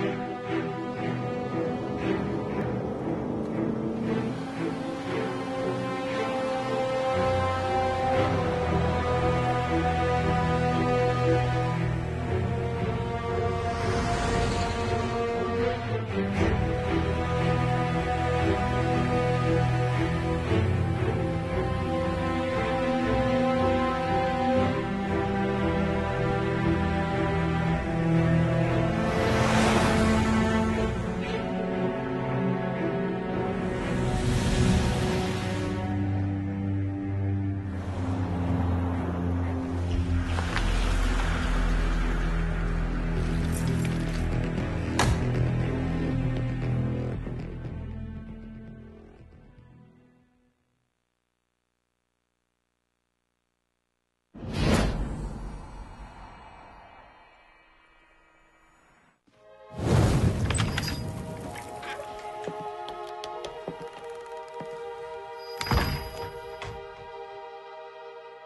Yeah.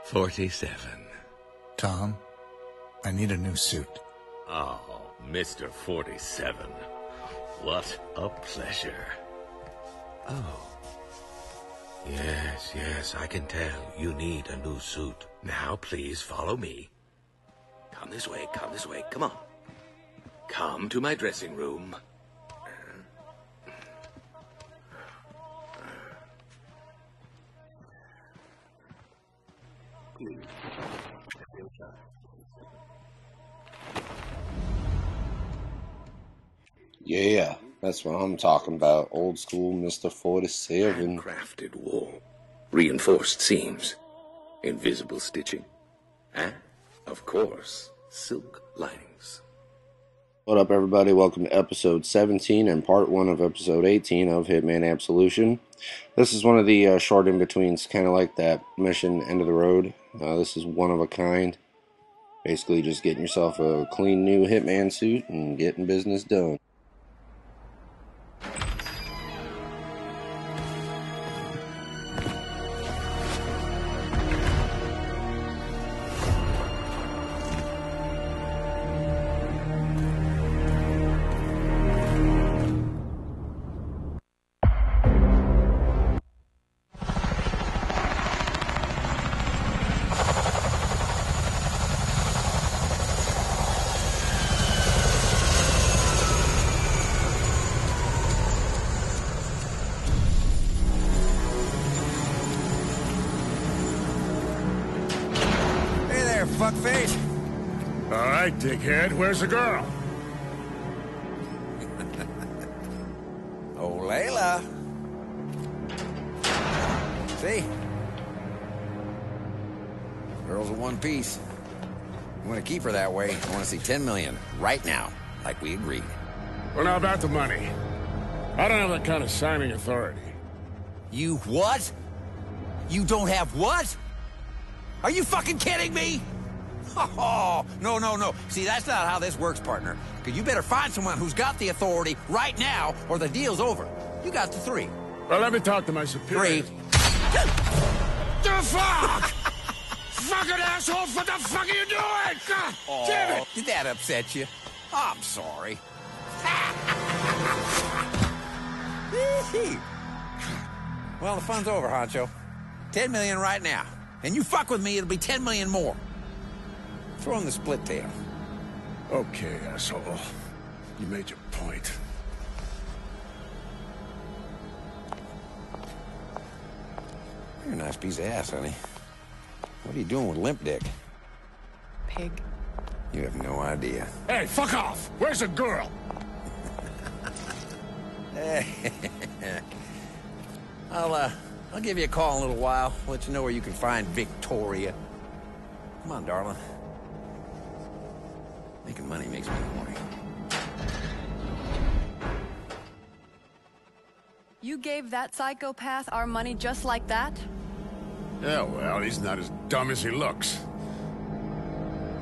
Forty-seven. Tom, I need a new suit. Oh, Mr. Forty-seven. What a pleasure. Oh. Yes, yes, I can tell you need a new suit. Now, please follow me. Come this way, come this way, come on. Come to my dressing room. Yeah, that's what I'm talking about. Old school Mr. 47. Crafted wool, reinforced seams, invisible stitching, and, of course, silk linings. What up, everybody? Welcome to episode 17 and part one of episode 18 of Hitman Absolution. This is one of the uh, short in betweens, kind of like that mission End of the Road. Uh, this is one of a kind. Basically, just getting yourself a clean new Hitman suit and getting business done. Right, dickhead, where's the girl? Oh, Layla. See? Girl's in one piece. You want to keep her that way, I want to see 10 million right now, like we agreed. Well, now about the money. I don't have that kind of signing authority. You what? You don't have what? Are you fucking kidding me? Oh, no, no, no. See, that's not how this works, partner. Because you better find someone who's got the authority right now, or the deal's over. You got the three. Well, let me talk to my superior. Three. The fuck? Fucking asshole, what the fuck are you doing? God damn it! Did that upset you? I'm sorry. well, the fun's over, Honcho. Ten million right now. And you fuck with me, it'll be ten million more. Throw in the split tail. Okay, asshole. You made your point. You're a nice piece of ass, honey. What are you doing with Limp Dick? Pig. You have no idea. Hey, fuck off! Where's the girl? I'll, uh, I'll give you a call in a little while. Let you know where you can find Victoria. Come on, darling. Making makes me horny. You gave that psychopath our money just like that? Yeah, well, he's not as dumb as he looks.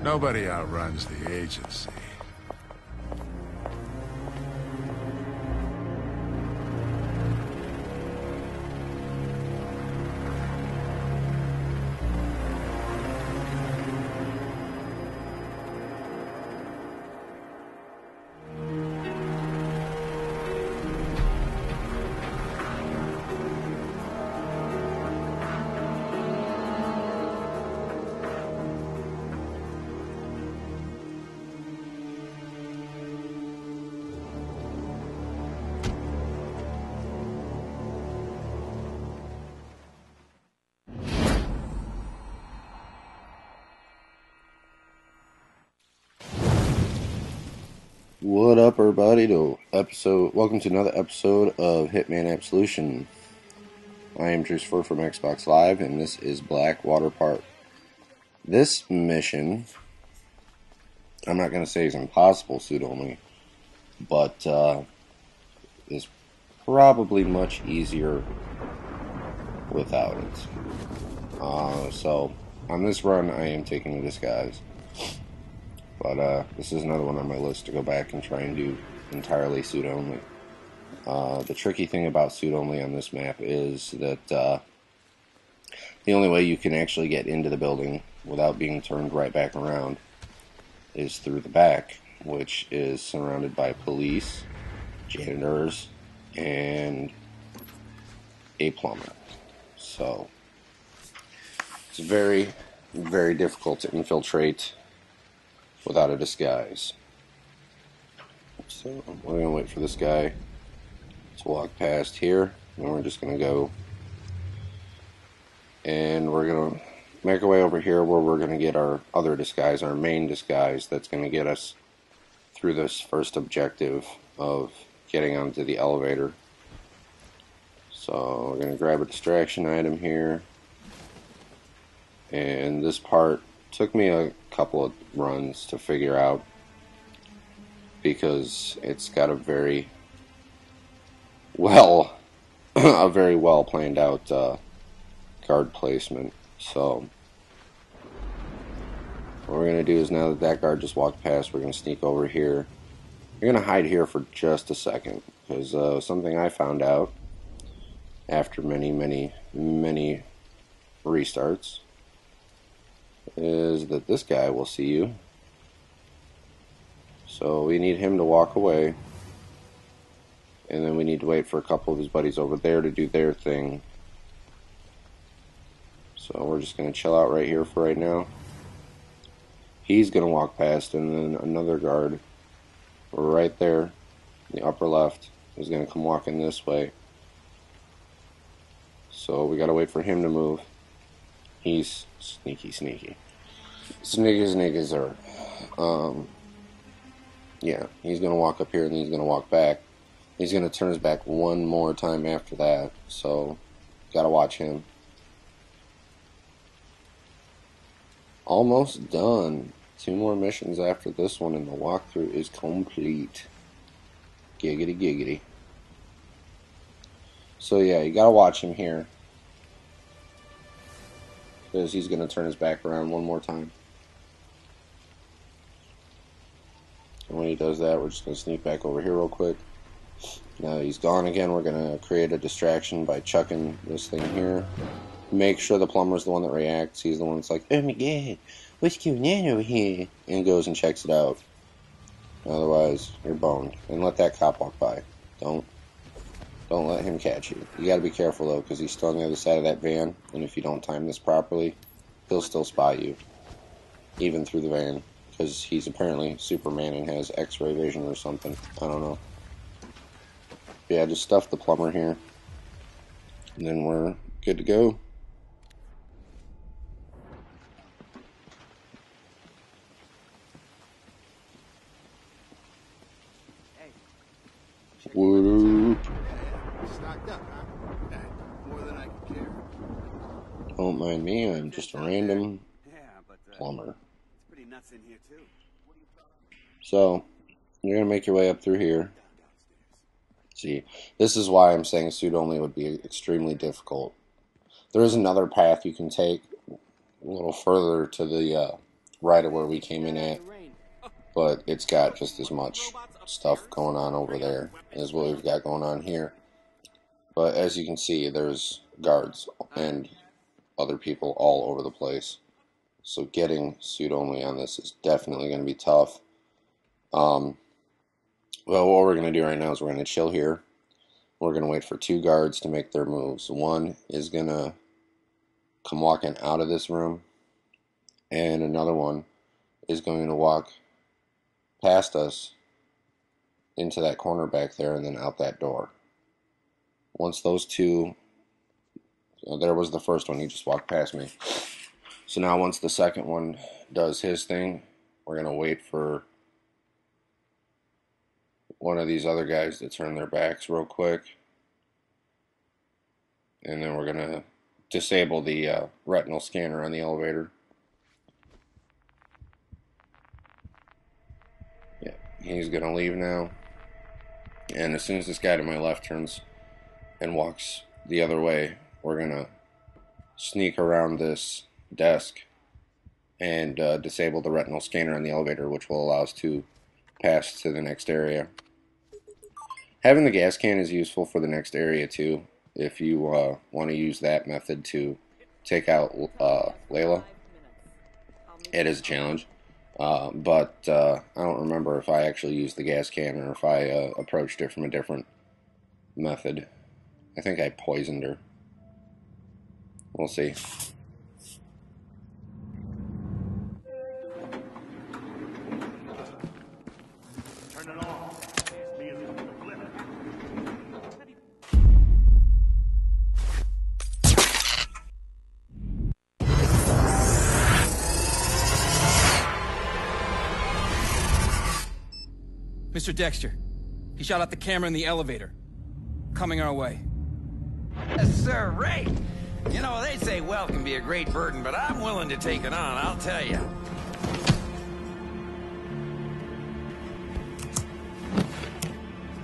Nobody outruns the agency. What up, everybody? To episode, welcome to another episode of Hitman Absolution. I am Drucifer from Xbox Live, and this is Blackwater Park. This mission, I'm not going to say is impossible suit only, but uh, is probably much easier without it. Uh, so, on this run, I am taking a disguise. But uh, this is another one on my list to go back and try and do entirely suit only. Uh, the tricky thing about suit only on this map is that uh, the only way you can actually get into the building without being turned right back around is through the back, which is surrounded by police, janitors, and a plumber. So it's very, very difficult to infiltrate without a disguise. So we're to wait for this guy to walk past here, and we're just going to go and we're going to make our way over here where we're going to get our other disguise, our main disguise that's going to get us through this first objective of getting onto the elevator. So we're going to grab a distraction item here. And this part took me a couple of runs to figure out because it's got a very well a very well planned out uh, guard placement. So what we're going to do is now that that guard just walked past we're going to sneak over here. We're going to hide here for just a second because uh, something I found out after many many many restarts is that this guy will see you. So we need him to walk away. And then we need to wait for a couple of his buddies over there to do their thing. So we're just going to chill out right here for right now. He's going to walk past, and then another guard right there, the upper left, is going to come walking this way. So we got to wait for him to move. He's sneaky, sneaky. Sniggers, niggas are. Um, yeah, he's gonna walk up here and he's gonna walk back. He's gonna turn his back one more time after that, so gotta watch him. Almost done. Two more missions after this one, and the walkthrough is complete. Giggity, giggity. So, yeah, you gotta watch him here because he's to turn his back around one more time. And when he does that, we're just going to sneak back over here real quick. Now he's gone again. We're going to create a distraction by chucking this thing here. Make sure the plumber's the one that reacts. He's the one that's like, oh my god, what's going on over here? And goes and checks it out. Otherwise, you're boned. And let that cop walk by. Don't don't let him catch you. You gotta be careful though, because he's still on the other side of that van, and if you don't time this properly, he'll still spot you, even through the van, because he's apparently Superman and has X-ray vision or something. I don't know. But yeah, just stuff the plumber here, and then we're good to go. What up? Stocked up, huh? More than I can carry. Don't mind me, I'm just a random uh, plumber. Pretty nuts in here too. So, you're gonna make your way up through here. See, this is why I'm saying suit only would be extremely difficult. There is another path you can take a little further to the uh, right of where we came in at, but it's got just as much stuff going on over there as what we've got going on here. But as you can see, there's guards and other people all over the place. So getting suit only on this is definitely going to be tough. Um, well, what we're going to do right now is we're going to chill here. We're going to wait for two guards to make their moves. One is going to come walking out of this room, and another one is going to walk past us into that corner back there and then out that door. Once those two, there was the first one, he just walked past me. So now, once the second one does his thing, we're going to wait for one of these other guys to turn their backs real quick. And then we're going to disable the uh, retinal scanner on the elevator. Yeah, he's going to leave now. And as soon as this guy to my left turns and walks the other way, we're going to sneak around this desk and uh, disable the retinal scanner on the elevator, which will allow us to pass to the next area. Having the gas can is useful for the next area too, if you uh, want to use that method to take out uh, Layla. It is a challenge, uh, but uh, I don't remember if I actually used the gas can or if I uh, approached it from a different method. I think I poisoned her. We'll see. Mr. Dexter, he shot out the camera in the elevator. Coming our way. Yes, sir, Ray. You know, they say wealth can be a great burden, but I'm willing to take it on, I'll tell you.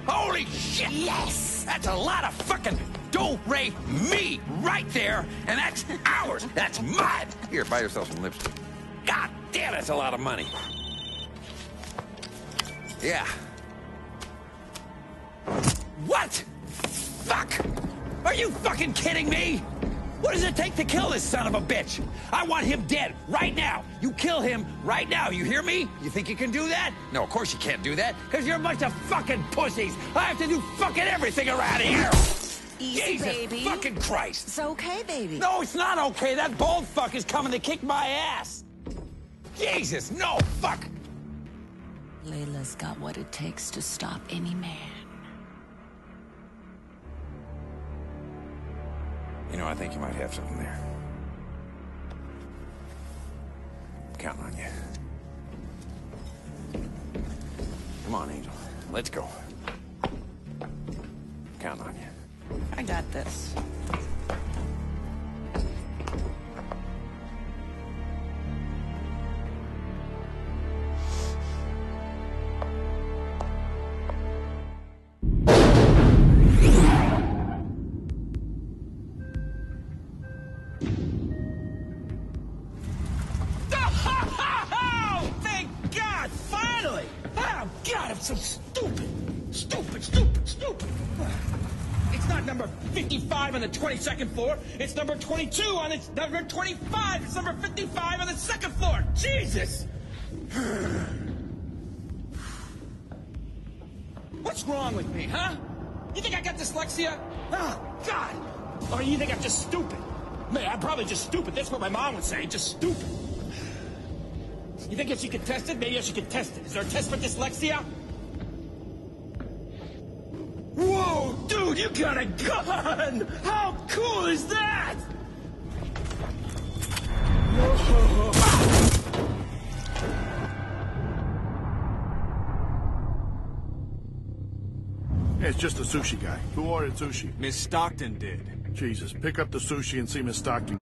Holy shit! Yes! That's a lot of fucking dough, Ray. Me, right there, and that's ours. That's mine. Here, buy yourself some lipstick. God damn, that's a lot of money. Yeah. What? Fuck! Are you fucking kidding me? What does it take to kill this son of a bitch? I want him dead right now. You kill him right now. You hear me? You think you can do that? No, of course you can't do that, because you're a bunch of fucking pussies. I have to do fucking everything around here. Easy, Jesus baby. fucking Christ. It's okay, baby. No, it's not okay. That bald fuck is coming to kick my ass. Jesus, no, fuck. Layla's got what it takes to stop any man. You know, I think you might have something there. I'm counting on you. Come on, Angel. Let's go. I'm counting on you. I got this. So stupid! Stupid, stupid, stupid! It's not number 55 on the 22nd floor. It's number 22 on it's number 25. It's number 55 on the second floor. Jesus! What's wrong with me, huh? You think I got dyslexia? Oh, God! Or you think I'm just stupid? Man, I'm probably just stupid. That's what my mom would say. Just stupid. You think if she could test it? Maybe I should get tested. Is there a test for dyslexia? Dude, you got a gun! How cool is that? Hey, it's just a sushi guy. Who ordered sushi? Miss Stockton did. Jesus, pick up the sushi and see Miss Stockton